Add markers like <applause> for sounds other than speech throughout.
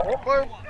Hopper.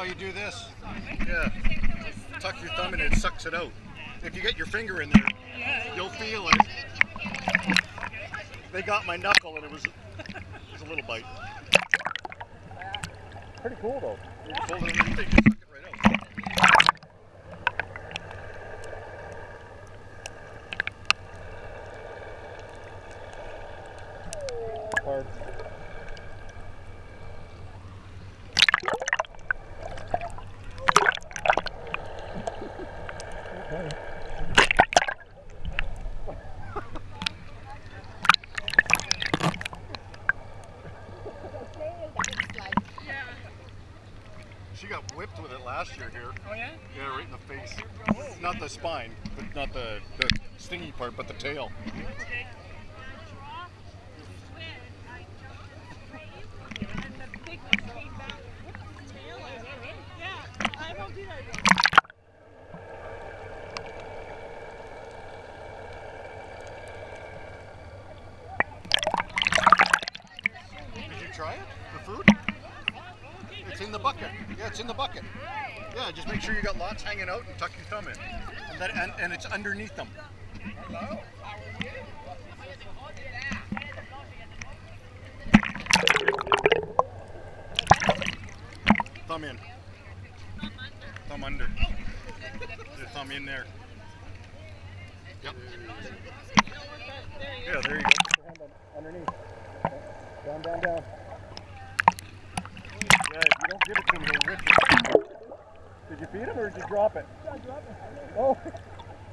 Now you do this. Yeah. Tuck your thumb in and it sucks it out. If you get your finger in there, you'll feel it. They got my knuckle and it was, <laughs> it was a little bite. Pretty cool though. You just hold it underneath it, you suck it right out. Hard. She got whipped with it last year here. Oh yeah? Yeah, right in the face. Not the spine, but not the, the stingy part, but the tail. Okay. Yeah, I won't do that again. Did you try it? The food? It's in the bucket. Yeah, it's in the bucket. Yeah, just make sure you got lots hanging out and tuck your thumb in. And, that, and, and it's underneath them. Thumb in. Thumb under. Your thumb in there. Yep. Yeah, there you go. Underneath. Down, down, down. Yeah, don't give it to him, he'll rip it. Did you feed him or did you drop it? Oh.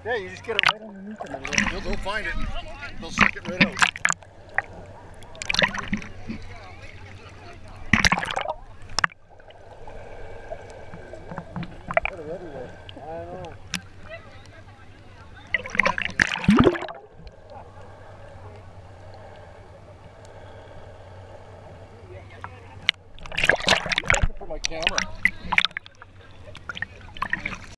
Yeah, you just get it right underneath him they'll, they'll find it they'll suck it right out. Everywhere. I know. camera.